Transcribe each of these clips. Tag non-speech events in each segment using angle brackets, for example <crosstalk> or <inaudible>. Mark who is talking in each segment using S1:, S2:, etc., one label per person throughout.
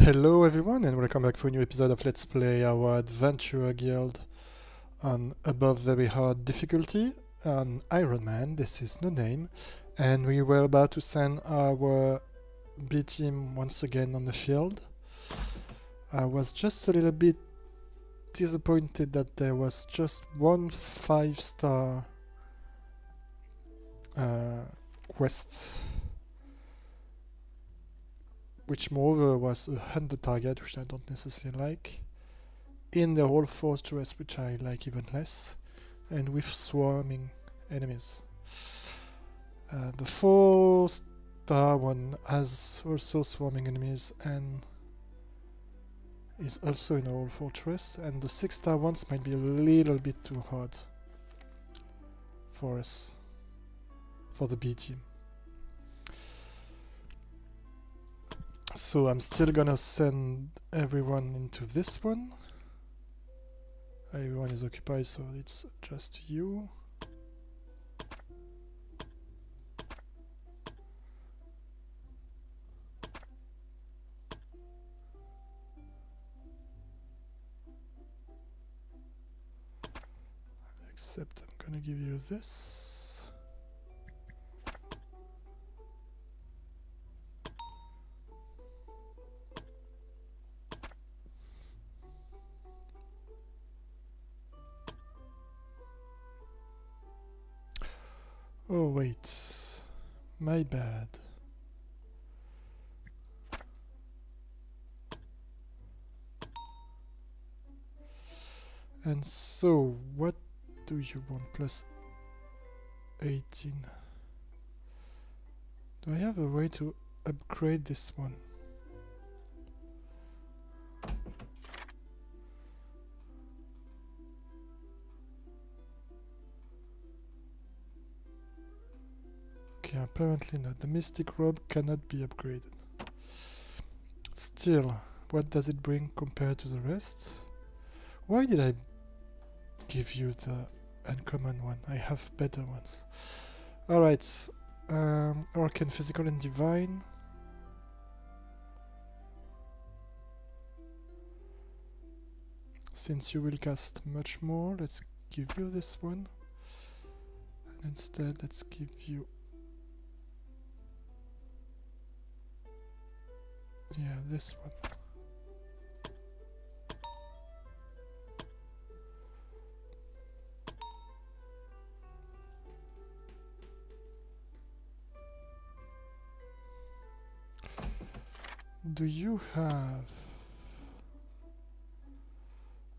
S1: Hello everyone and welcome back for a new episode of Let's Play our Adventurer Guild on above very hard difficulty on Ironman, this is NoName, and we were about to send our B team once again on the field. I was just a little bit disappointed that there was just one 5 star uh, quest which moreover was a hundred target, which I don't necessarily like, in the whole fortress, which I like even less, and with swarming enemies. Uh, the four star one has also swarming enemies and is also in the whole fortress, and the six star ones might be a little bit too hard for us, for the B team. So I'm still gonna send everyone into this one. Everyone is occupied, so it's just you. Except I'm gonna give you this. Wait, my bad. And so, what do you want? Plus 18. Do I have a way to upgrade this one? Apparently not. The Mystic Robe cannot be upgraded. Still, what does it bring compared to the rest? Why did I give you the uncommon one? I have better ones. Alright, um, Arcane, Physical and Divine. Since you will cast much more, let's give you this one. And instead, let's give you Yeah, this one. Do you have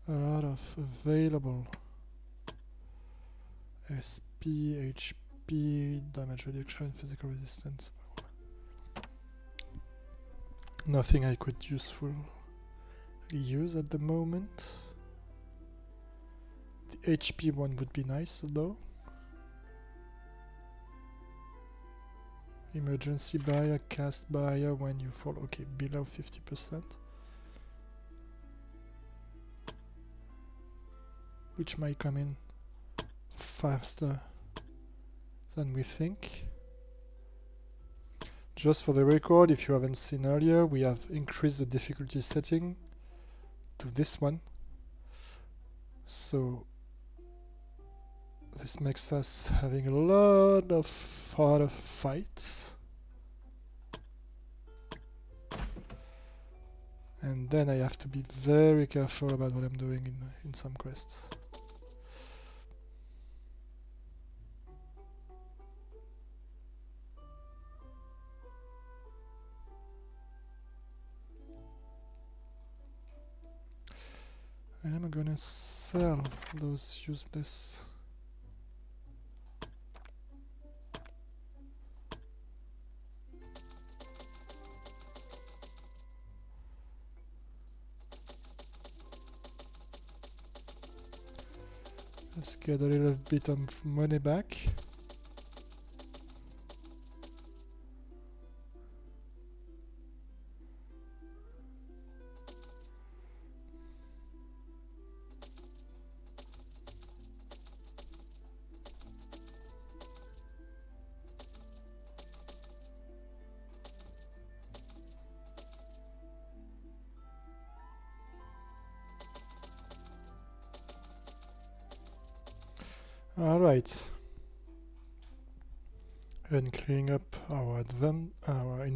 S1: a lot of available SP, HP, damage reduction, physical resistance? Nothing I could usefully use at the moment. The HP one would be nice though. Emergency barrier, cast barrier when you fall. Okay, below 50%. Which might come in faster than we think. Just for the record, if you haven't seen earlier, we have increased the difficulty setting to this one. So this makes us having a lot of harder fights. And then I have to be very careful about what I'm doing in, in some quests. I'm gonna sell those useless Let's get a little bit of money back.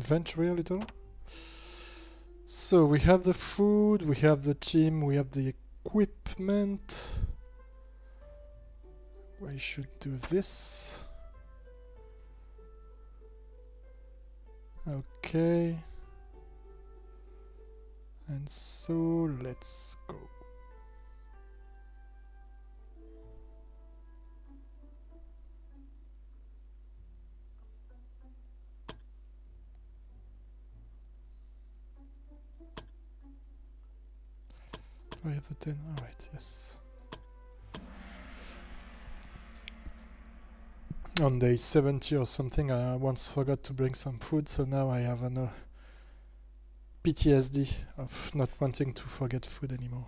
S1: Inventory a little. So we have the food, we have the team, we have the equipment. I should do this. Okay. And so let's go. Do I have the 10? Alright, yes. On day 70 or something, I once forgot to bring some food, so now I have an uh, PTSD of not wanting to forget food anymore.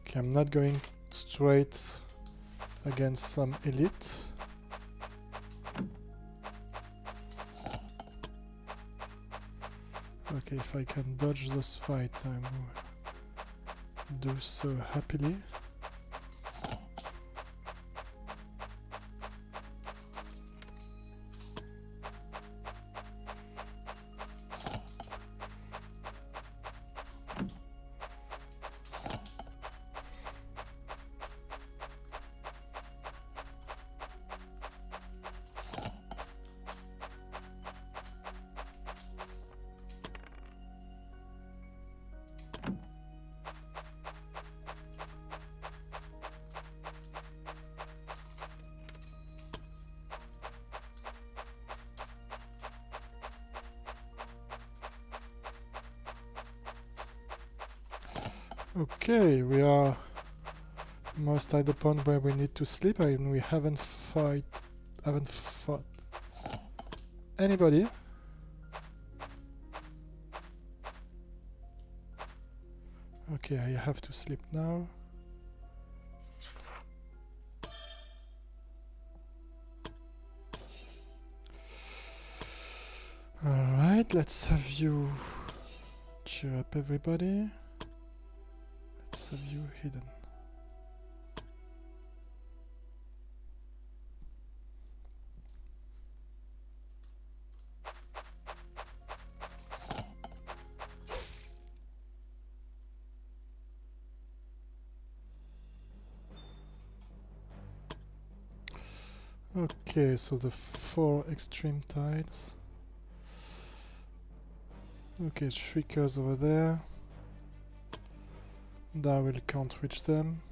S1: Okay, I'm not going straight against some elite. If I can dodge those fight, I will do so happily. Okay, we are almost at the point where we need to sleep and we haven't fight haven't fought anybody. Okay, I have to sleep now. Alright, let's have you cheer up everybody. Have you hidden. Okay, so the four extreme tiles. Okay, shriekers over there. Darwell can't reach them.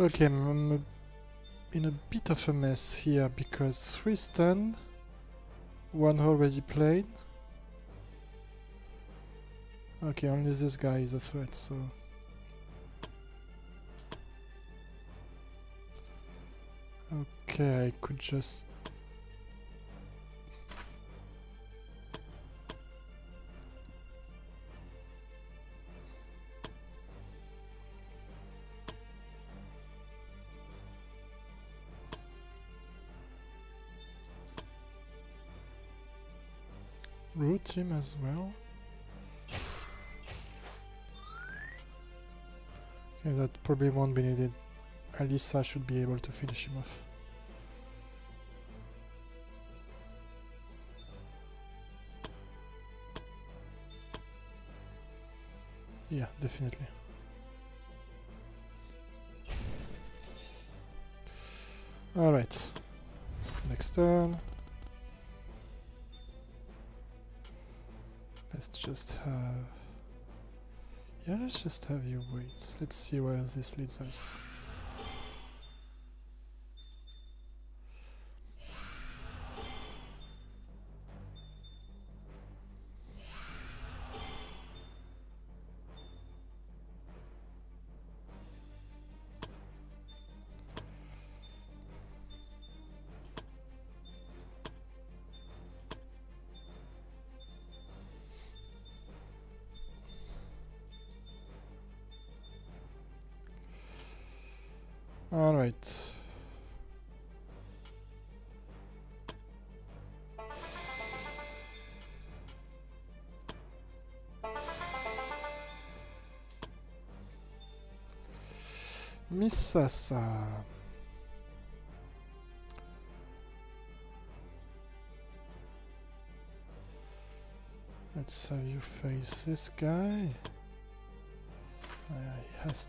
S1: Okay, I'm in a bit of a mess here because three stun, one already played. Okay, only this guy is a threat, so. Okay, I could just. Him as well. Okay, that probably won't be needed. Alissa should be able to finish him off. Yeah, definitely. Alright. Next turn. Let's just have... Yeah, let's just have you wait. Let's see where this leads us. Misasa. Let's have you face this guy. Uh, he has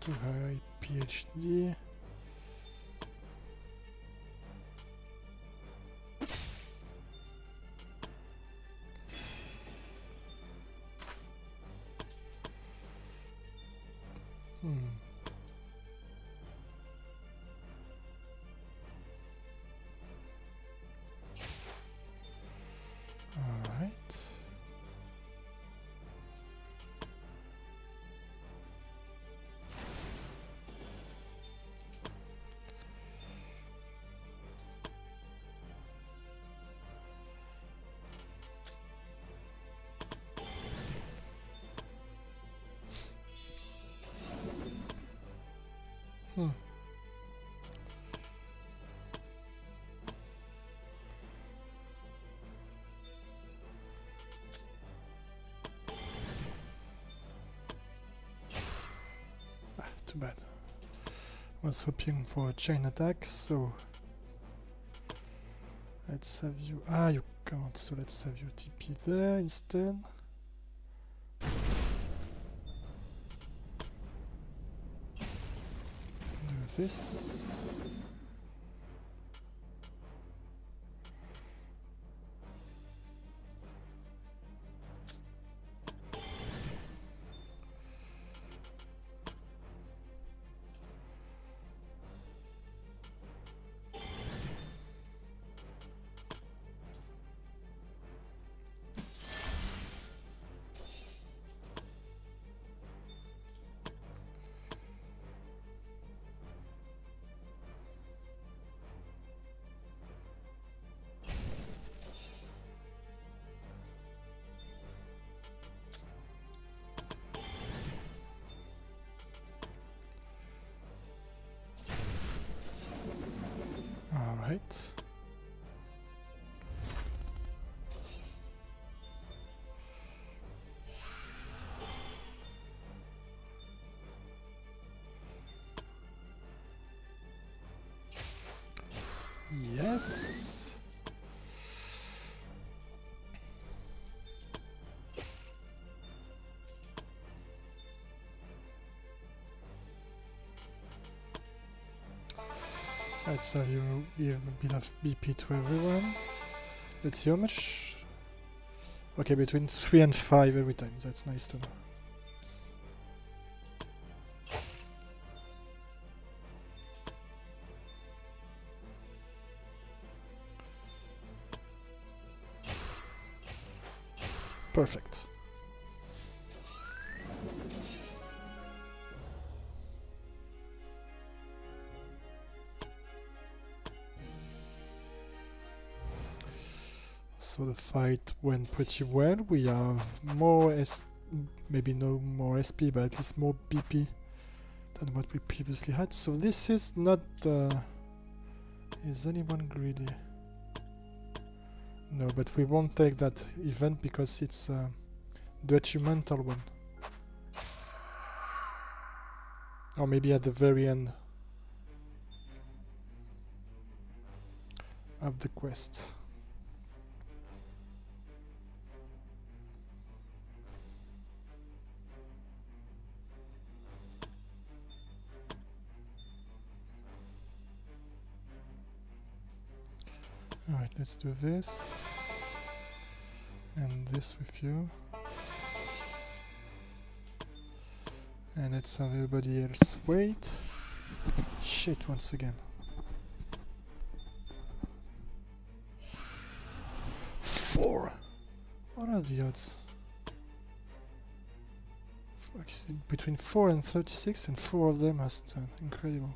S1: to high PhD. Hmm. Too bad. Was hoping for a chain attack, so let's have you. Ah, you can't, so let's have you TP there instead. Do this. Let's have you give a bit of BP to everyone. Let's see how much. Okay, between 3 and 5 every time. That's nice to know. Fight went pretty well. We have more S, maybe no more SP, but at least more BP than what we previously had. So this is not. Uh, is anyone greedy? No, but we won't take that event because it's a detrimental one. Or maybe at the very end of the quest. Let's do this. And this with you. And let's have everybody else wait. Shit, once again. Four! What are the odds? Fuck, between 4 and 36 and 4 of them has done. Incredible.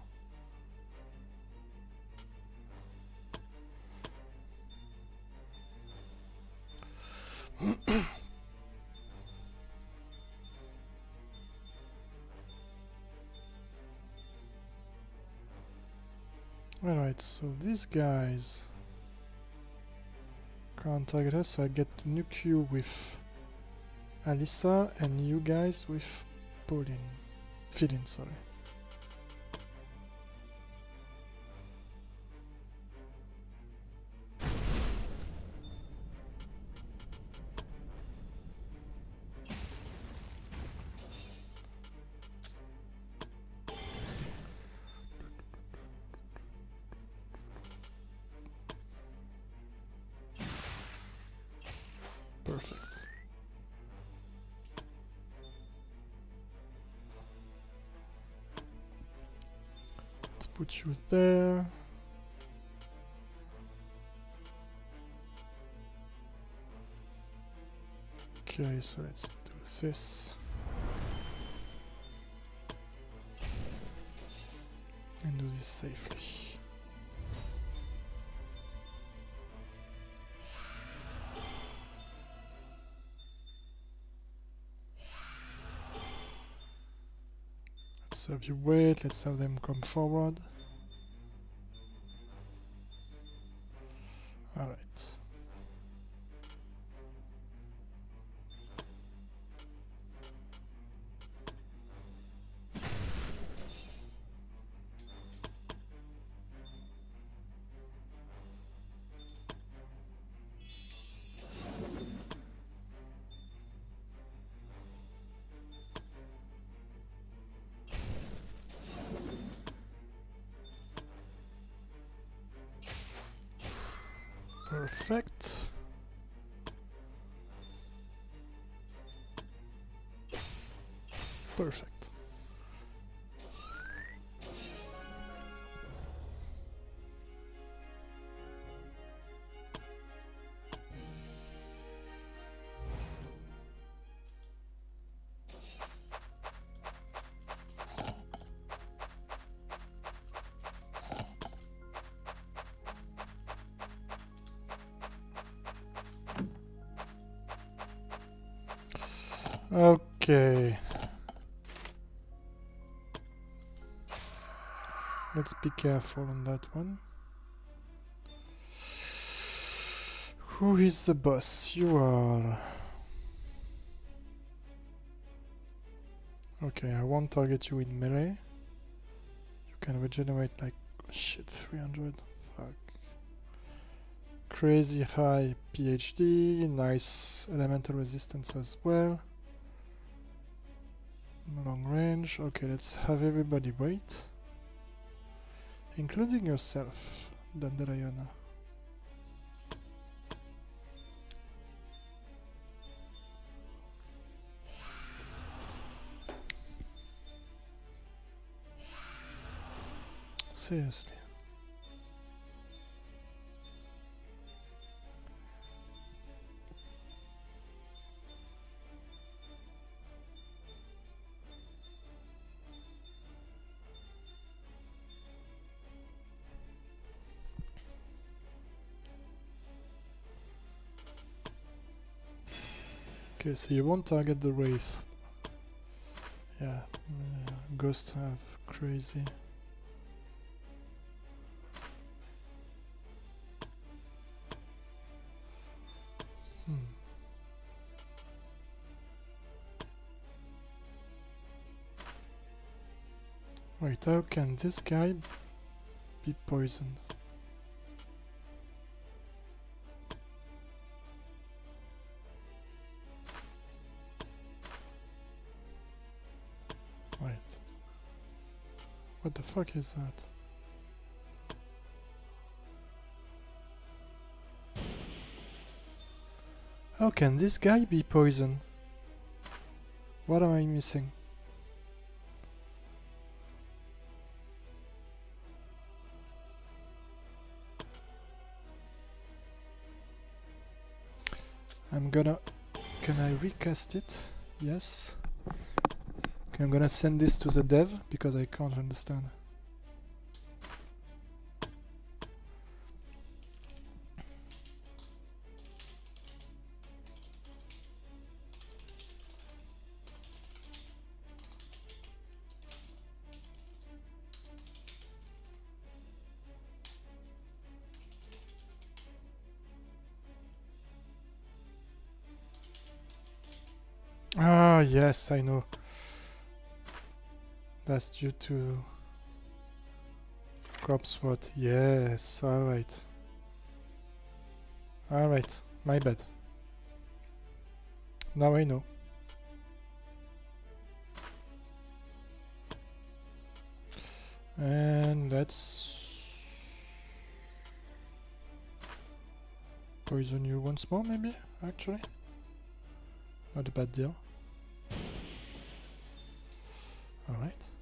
S1: So these guys can't target us, so I get to nuke you with Alissa and you guys with Pauline. Philin, sorry. So let's do this. And do this safely. Let's have you wait, let's have them come forward. Okay. Let's be careful on that one. Who is the boss? You are. Okay, I won't target you in melee. You can regenerate like shit 300. Fuck. Crazy high PhD, nice elemental resistance as well. Long range. Okay, let's have everybody wait. Including yourself, Dandeliona. Seriously. Okay, so you won't target the Wraith. Yeah, uh, Ghosts have crazy. Hmm. Wait, how can this guy be poisoned? Fuck is that? How can this guy be poisoned? What am I missing? I'm gonna... Can I recast it? Yes. I'm gonna send this to the dev because I can't understand. Yes, I know. That's due to crop swat. Yes, alright. Alright, my bad. Now I know. And let's poison you once more maybe, actually. Not a bad deal. Alright. Alright.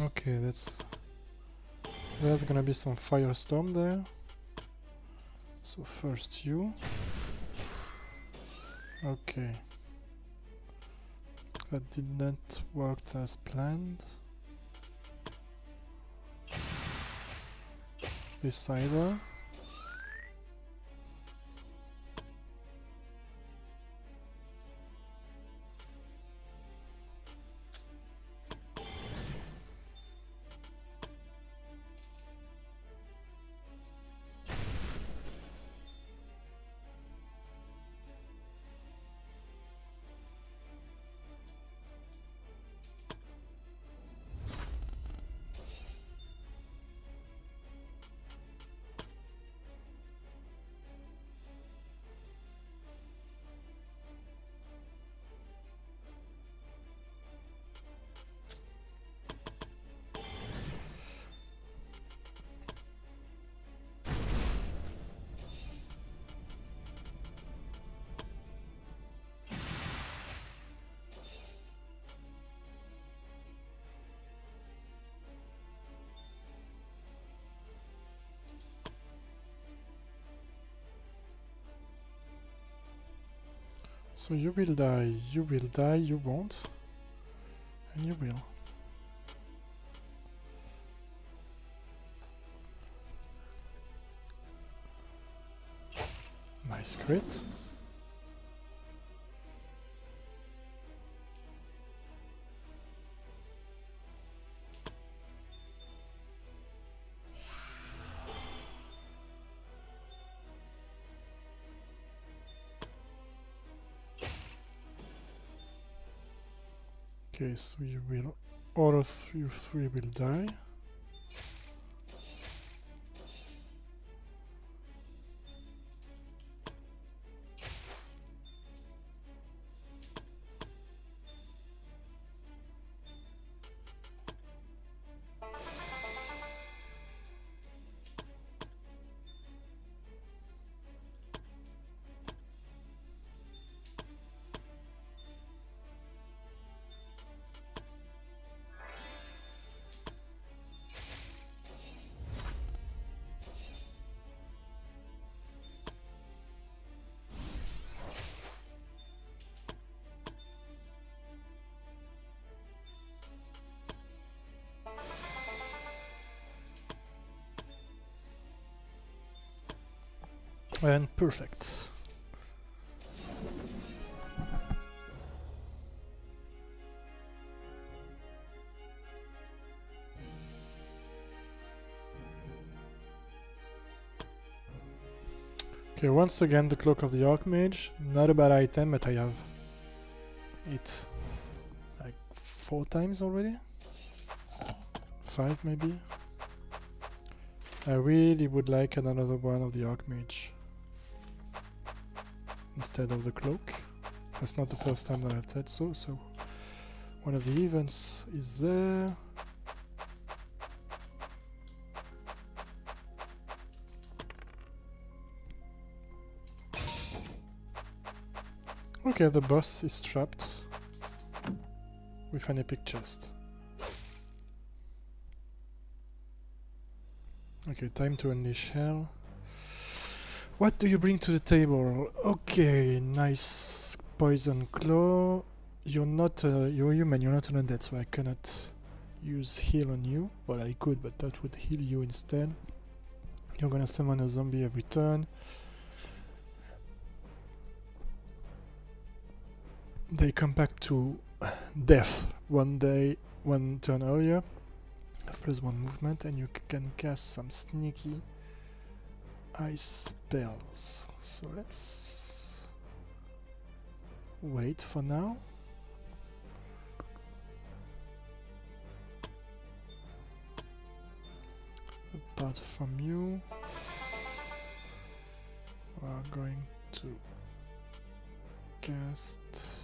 S1: Okay, that's there's gonna be some firestorm there. So first you. Okay. That did not work as planned. This either. So you will die, you will die, you won't, and you will. Nice crit. So you will, all of you three will die. Perfect. Okay, once again the Cloak of the Archmage. Not a bad item, but I have it like four times already? Five maybe? I really would like another one of the Archmage instead of the Cloak. That's not the first time that I've said so, so one of the events is there. Okay, the boss is trapped with an epic chest. Okay, time to unleash hell. What do you bring to the table? Okay, nice poison claw. You're not uh, you're human, you're not an undead, so I cannot use heal on you. Well, I could, but that would heal you instead. You're gonna summon a zombie every turn. they come back to death one day, one turn earlier, plus one movement, and you can cast some sneaky ice spells. So let's wait for now. Apart from you, we are going to cast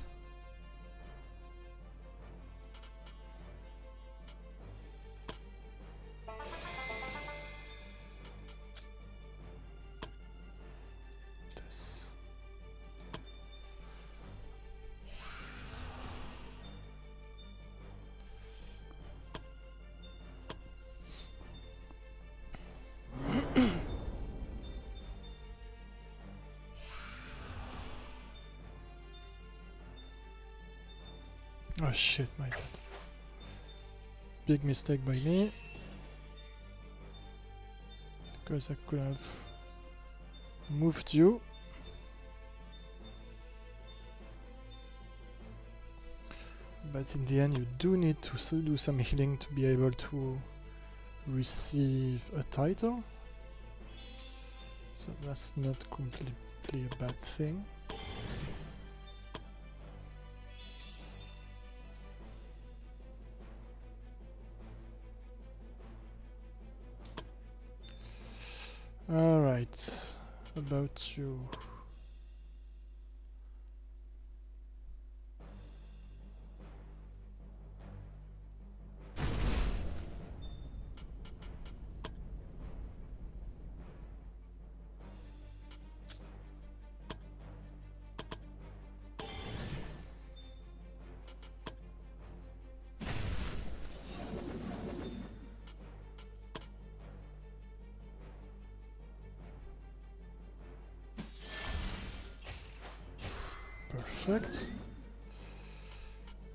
S1: Oh shit, my bad. Big mistake by me. Because I could have moved you. But in the end you do need to do some healing to be able to receive a title. So that's not completely a bad thing. Alright, about you.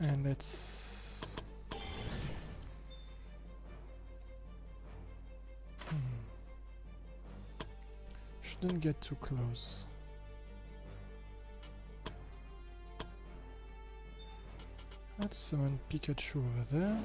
S1: And let's... Hmm. Shouldn't get too close. Let's summon Pikachu over there.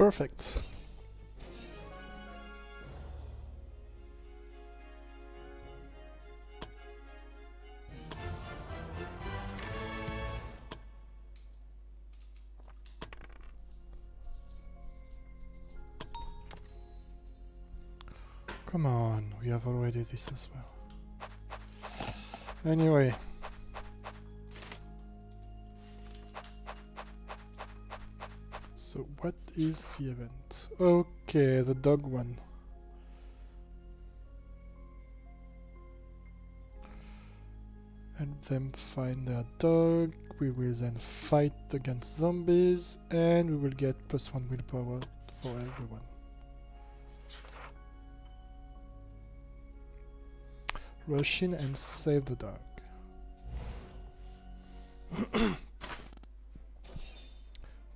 S1: Perfect. Come on, we have already this as well. Anyway. What is the event? Okay, the dog one. Help them find their dog. We will then fight against zombies and we will get plus one willpower for everyone. Rush in and save the dog. <clears throat>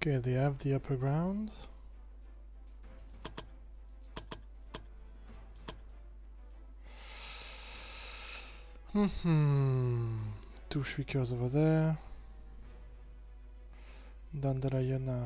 S1: okay, they have the upper ground. Hmm. Two shriekers over there. Dandelion.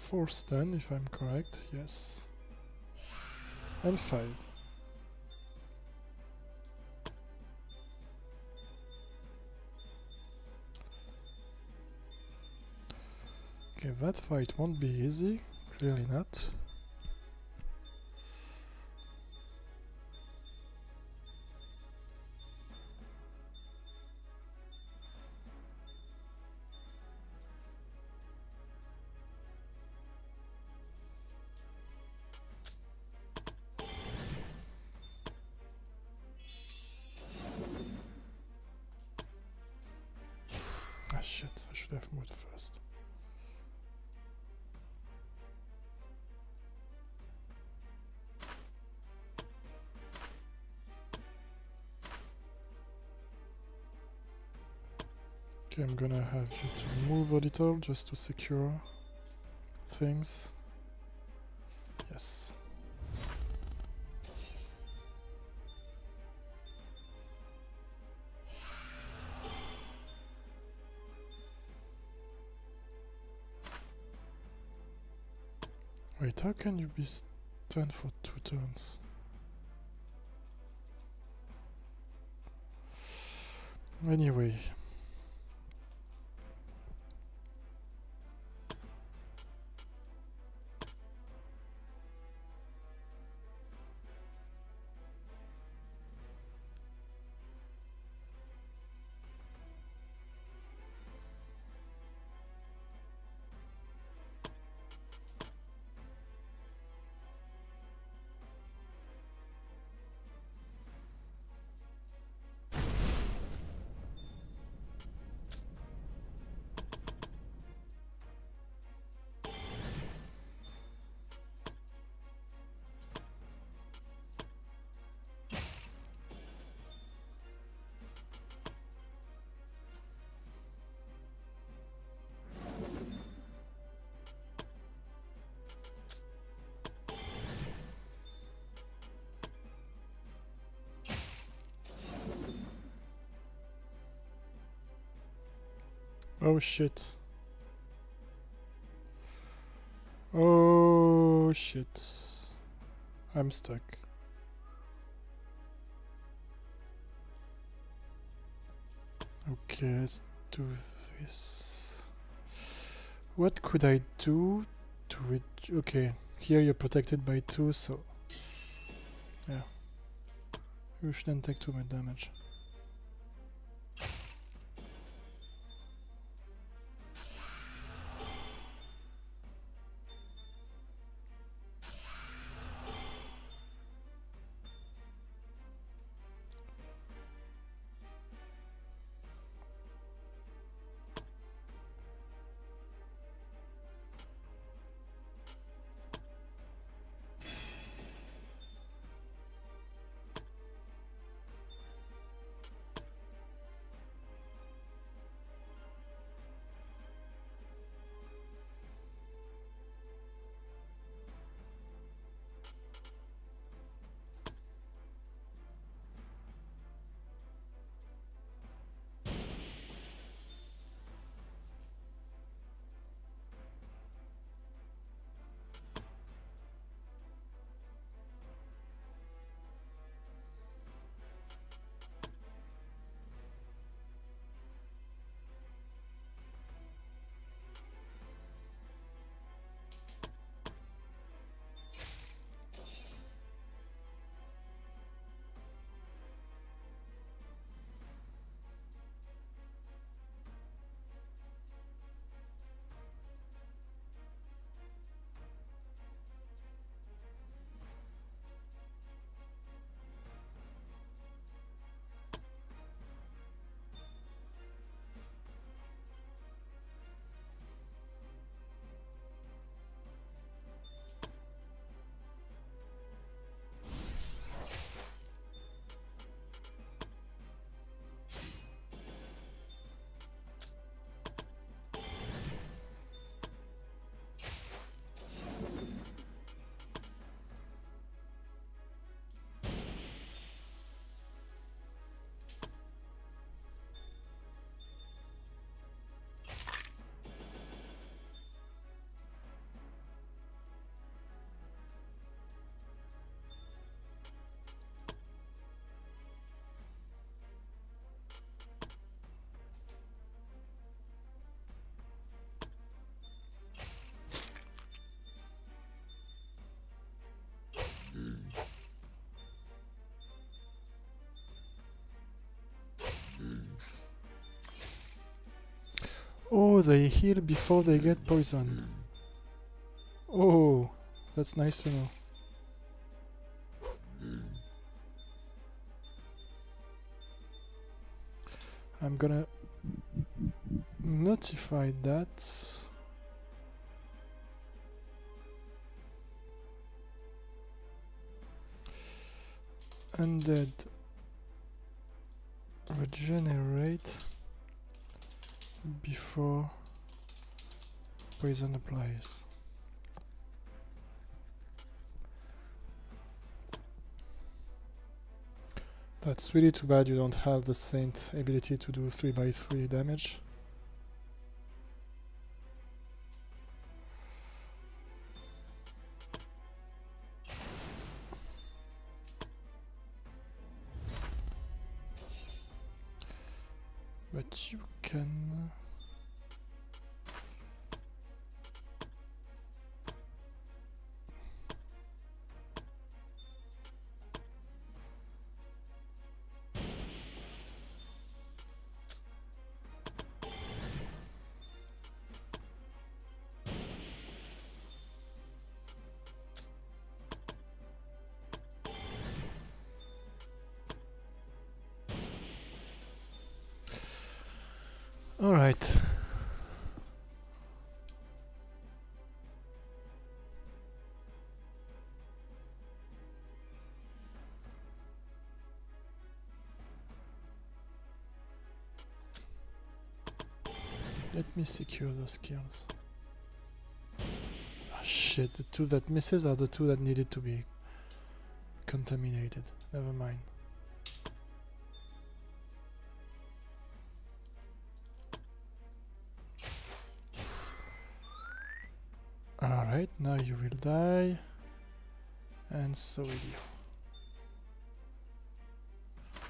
S1: 4 stun, if I'm correct, yes. And 5. Okay, that fight won't be easy, clearly not. Shit, I should have moved first. Okay, I'm gonna have you to move a little just to secure things. Yes. Wait, how can you be stunned for two turns? Anyway. Oh shit. Oh shit. I'm stuck. Okay, let's do this. What could I do to reach? Okay, here you're protected by two, so yeah, you shouldn't take too much damage. Oh, they heal before they get poisoned. Oh, that's nice to know. I'm gonna notify that. Undead regenerate before poison applies. That's really too bad you don't have the Saint ability to do 3x3 damage. Me secure those kills. Ah, shit, the two that misses are the two that needed to be contaminated. Never mind. Alright, now you will die. And so will you.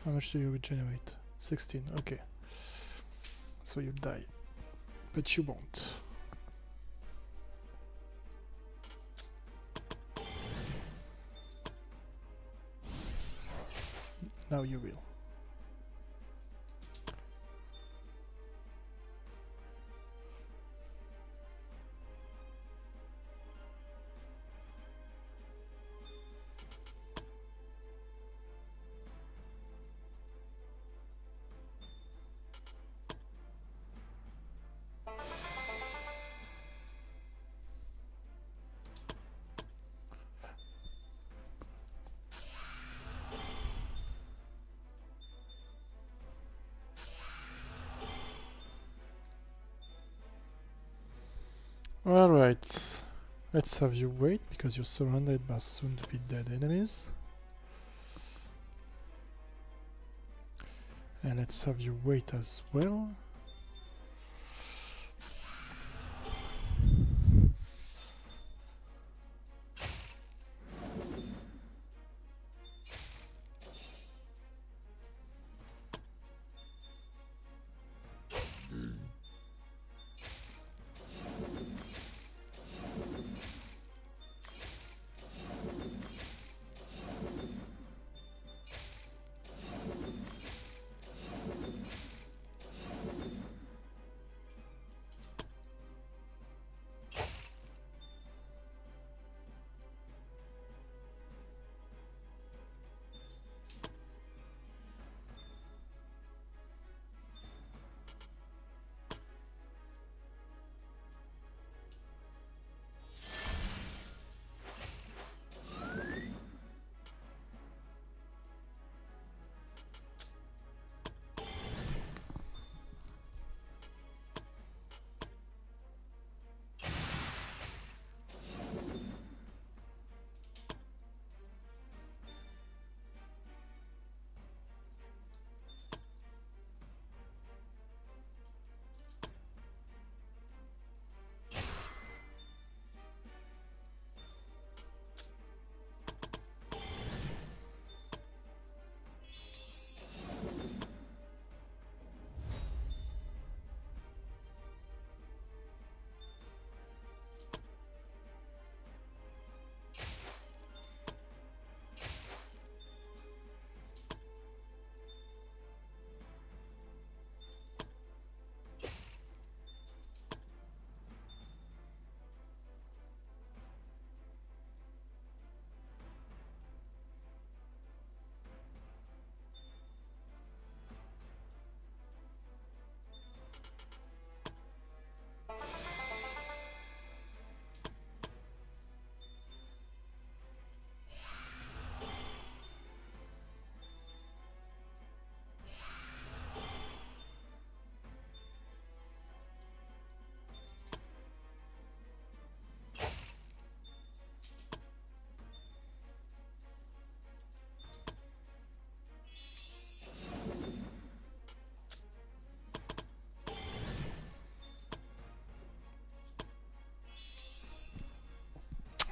S1: How much do you regenerate? 16, okay. So you die. But you won't. Now you will. Let's have you wait because you're surrounded by soon to be dead enemies. And let's have you wait as well.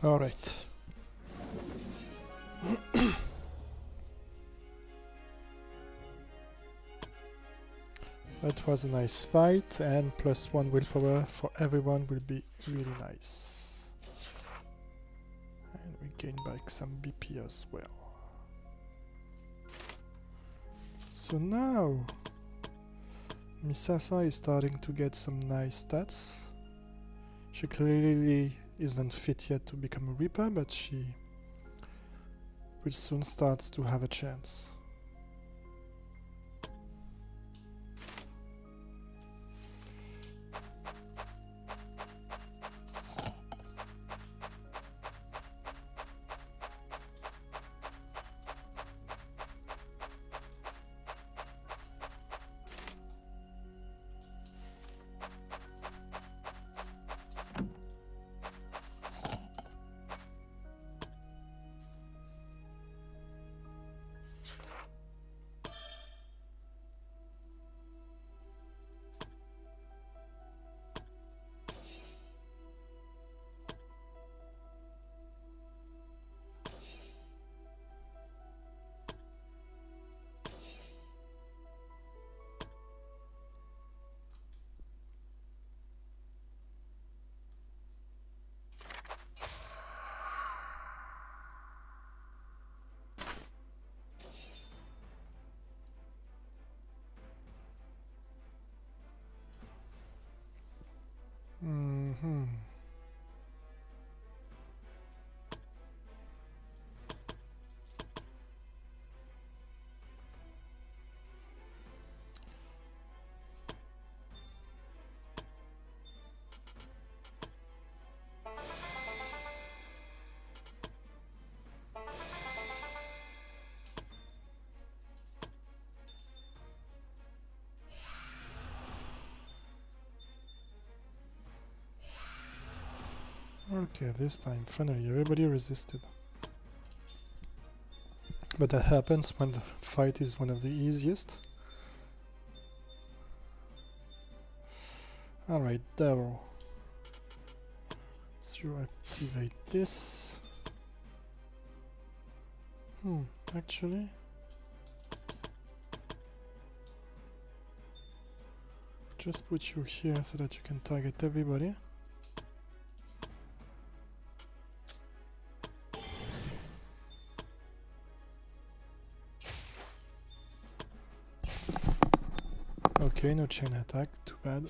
S1: All right. that was a nice fight and plus one willpower for everyone will be really nice. And we gain back some BP as well. So now Misasa is starting to get some nice stats. She clearly isn't fit yet to become a Reaper, but she will soon start to have a chance. Okay, this time finally everybody resisted. But that happens when the fight is one of the easiest. Alright, Daryl. So activate this. Hmm, actually. Just put you here so that you can target everybody. Okay, no chain attack, too bad.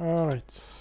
S1: Alright.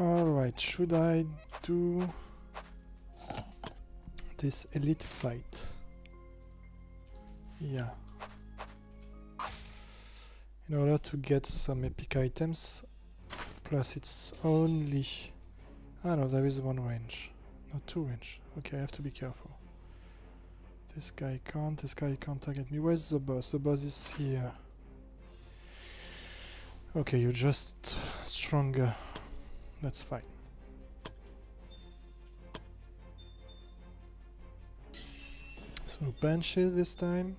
S1: Alright, should I do this elite fight? Yeah. In order to get some epic items, plus it's only... Ah no, there is one range. Not two range. Okay, I have to be careful. This guy can't, this guy can't target me. Where's the boss? The boss is here. Okay, you're just stronger. That's fine. So Banshee this time.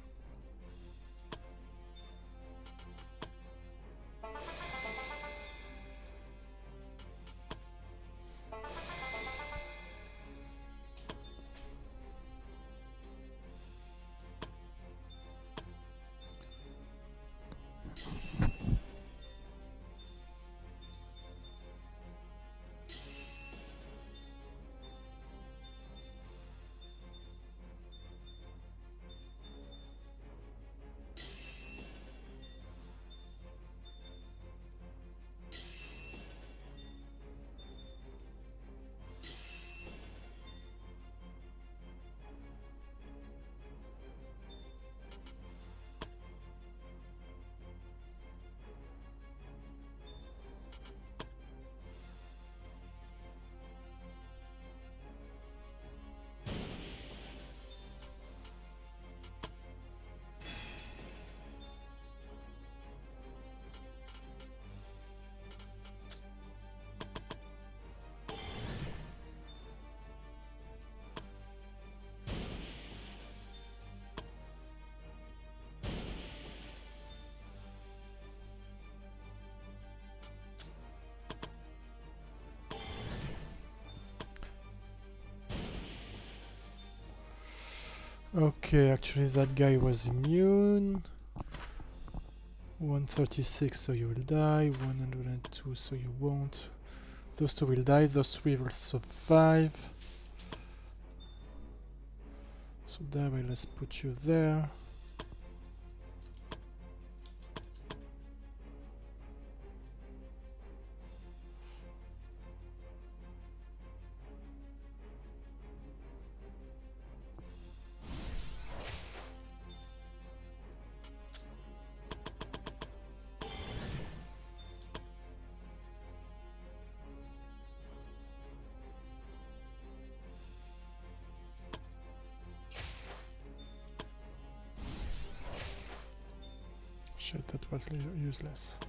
S1: Okay, actually that guy was immune. 136 so you will die, 102 so you won't. Those two will die, those three will survive. So that way let's put you there. Useless.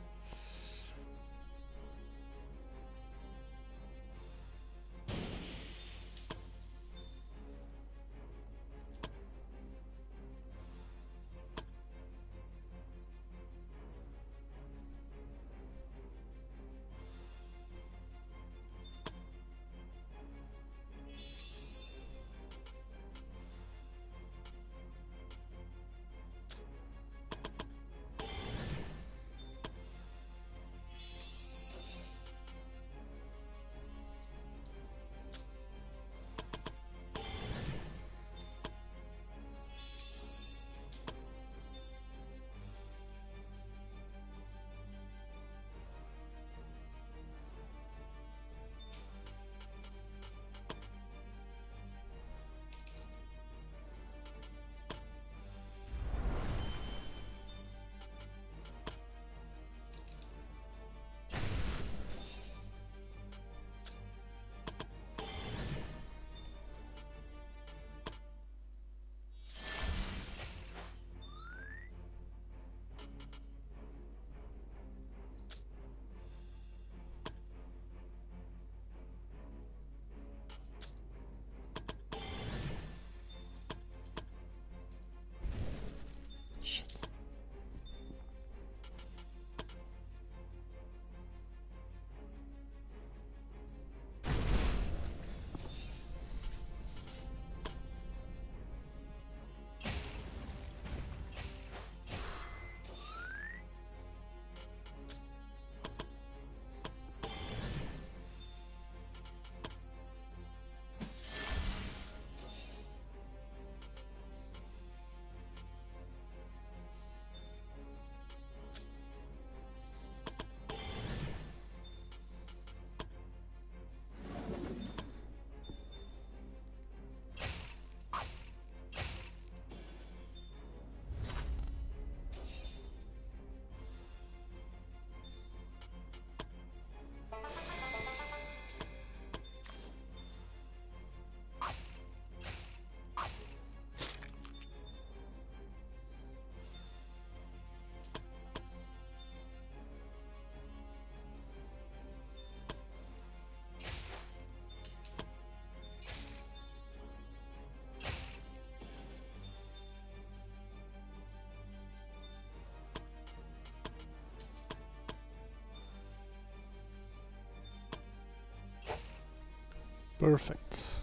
S1: Perfect.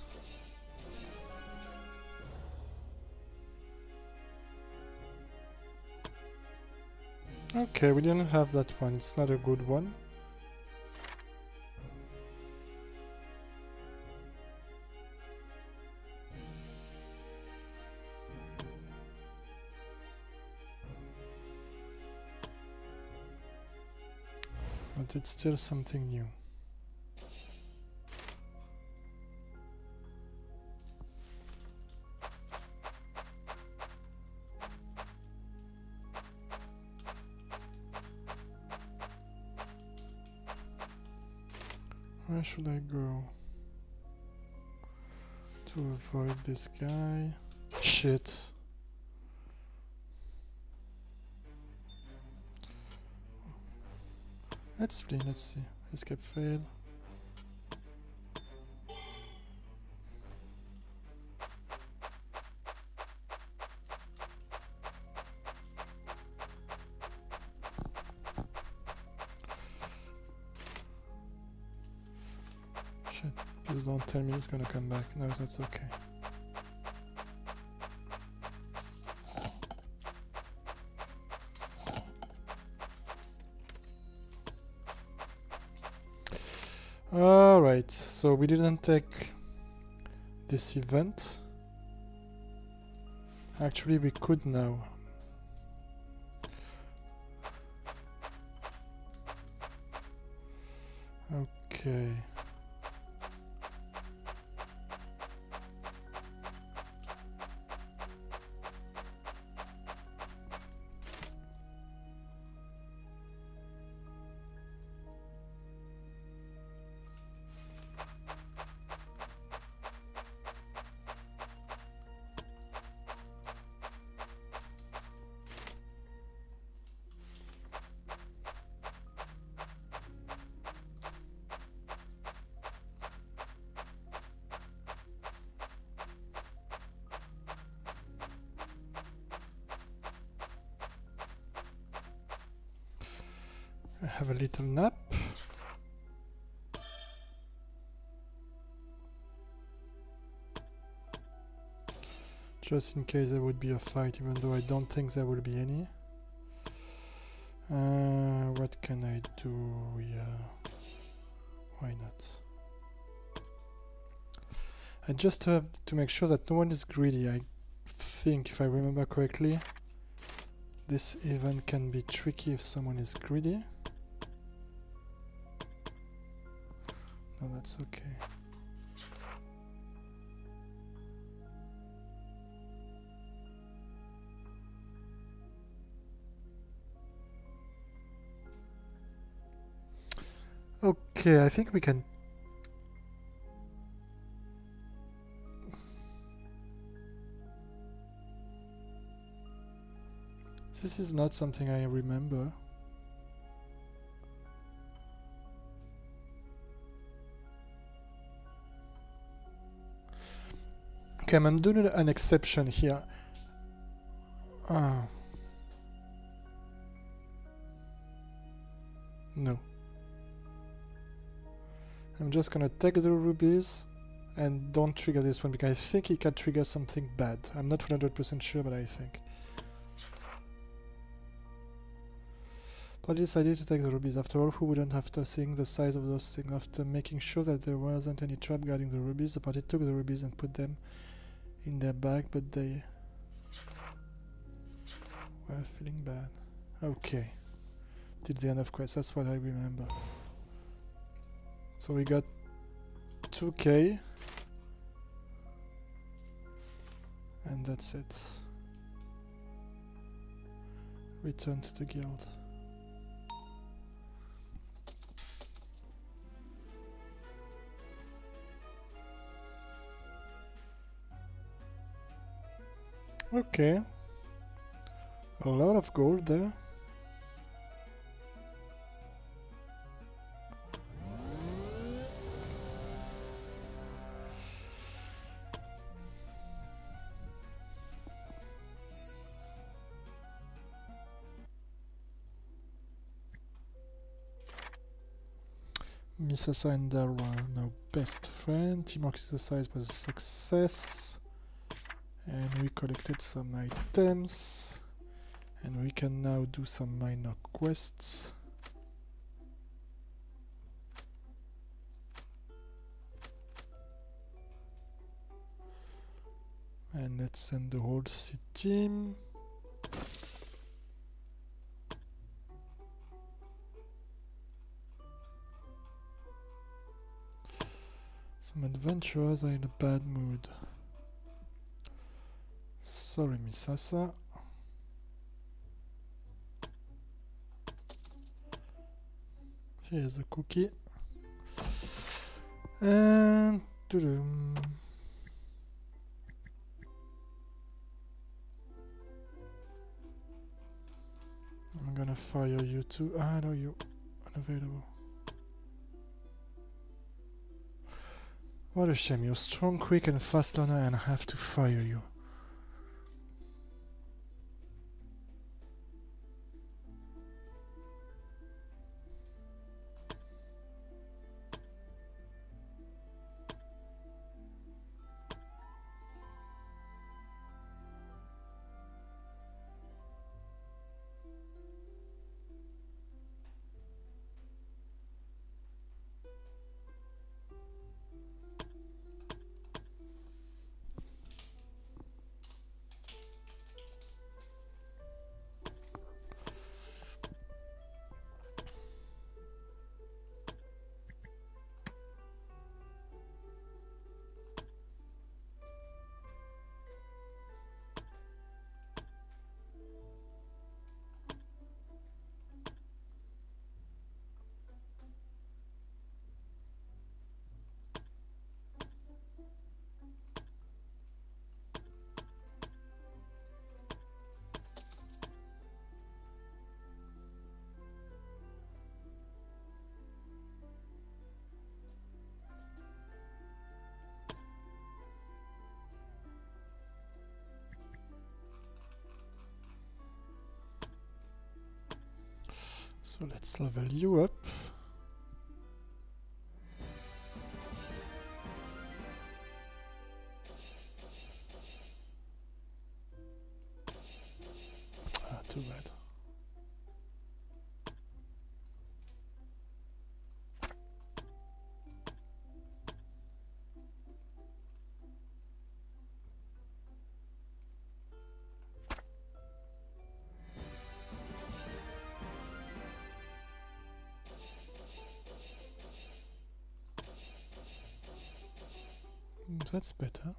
S1: Okay, we didn't have that one. It's not a good one. But it's still something new. This guy. Shit. Let's flee, let's see. Escape fail. Shit, please don't tell me it's gonna come back. No, that's okay. We didn't take this event. Actually, we could now. Have a little nap. Just in case there would be a fight, even though I don't think there will be any. Uh, what can I do? Yeah, why not? I just have to make sure that no one is greedy. I think, if I remember correctly, this event can be tricky if someone is greedy. That's okay. Okay, I think we can This is not something I remember. Okay, I'm doing an exception here. Ah. No. I'm just gonna take the rubies and don't trigger this one because I think it can trigger something bad. I'm not 100% sure, but I think. But I decided to take the rubies. After all, who wouldn't after seeing the size of those things? After making sure that there wasn't any trap guarding the rubies, the party took the rubies and put them in their bag, but they were feeling bad. Okay. Till the end of quest, that's what I remember. So we got 2k. And that's it. Return to the guild. Okay. A lot of gold there. Misasa and Darwa now best friend. Teamwork exercise was a success. And we collected some items. And we can now do some minor quests. And let's send the whole C team. Some adventurers are in a bad mood. Sorry, Misasa. Here's a cookie. And doo-doom. I'm gonna fire you too. Ah, no, you unavailable. What a shame. You're strong, quick, and fast learner, and I have to fire you. So let's level you up. That's better.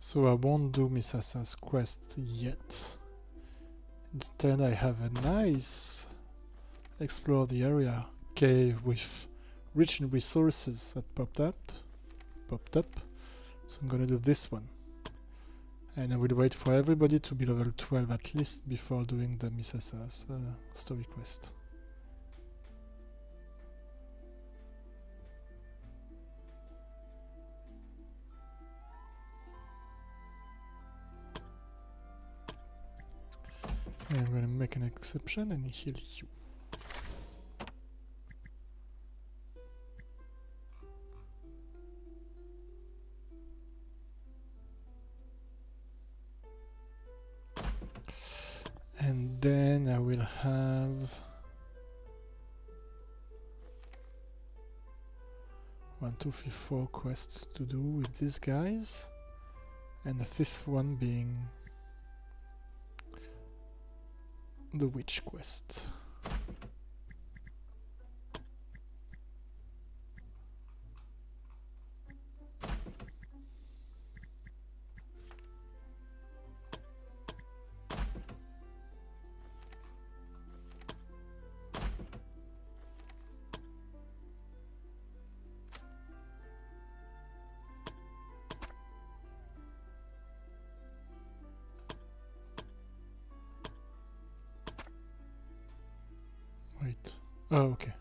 S1: So I won't do Misasa's quest yet. Instead I have a nice explore the area. Cave with rich in resources that popped up popped up. So I'm gonna do this one. And I will wait for everybody to be level 12 at least before doing the Misasa's uh, story quest. I'm gonna make an exception and heal you four quests to do with these guys, and the fifth one being the witch quest. Oh, okay.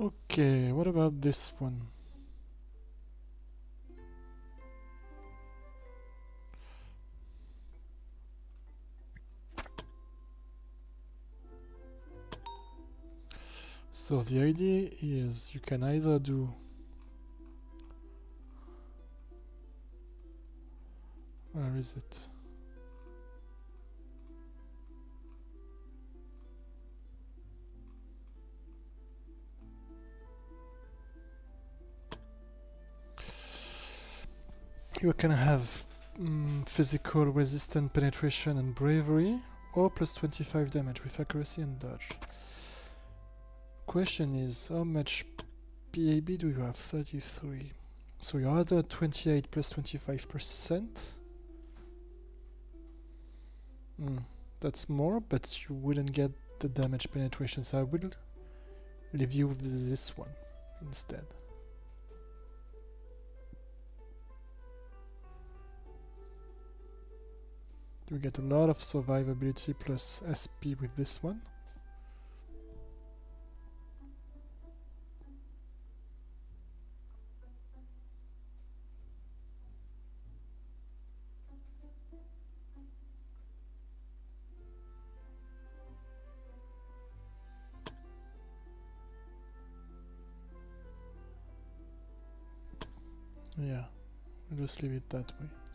S1: Okay, what about this one? So the idea is you can either do where is it? You can have mm, physical resistant penetration and bravery or plus 25 damage with accuracy and dodge. Question is how much PAB do you have? 33. So you're either 28 plus 25%. Mm, that's more, but you wouldn't get the damage penetration, so I will leave you with this one instead. You get a lot of survivability plus SP with this one. Yeah, just leave it that way.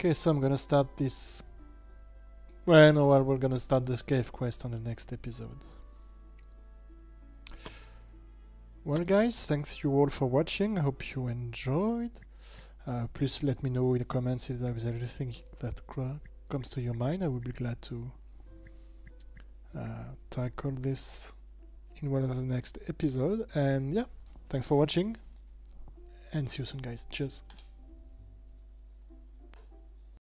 S1: Okay, so I'm gonna start this... Well, no, we're gonna start this cave quest on the next episode. Well guys, thanks you all for watching, I hope you enjoyed. Uh, please let me know in the comments if there is anything that comes to your mind, I would be glad to uh, tackle this in one of the next episode. And yeah, thanks for watching, and see you soon guys, cheers.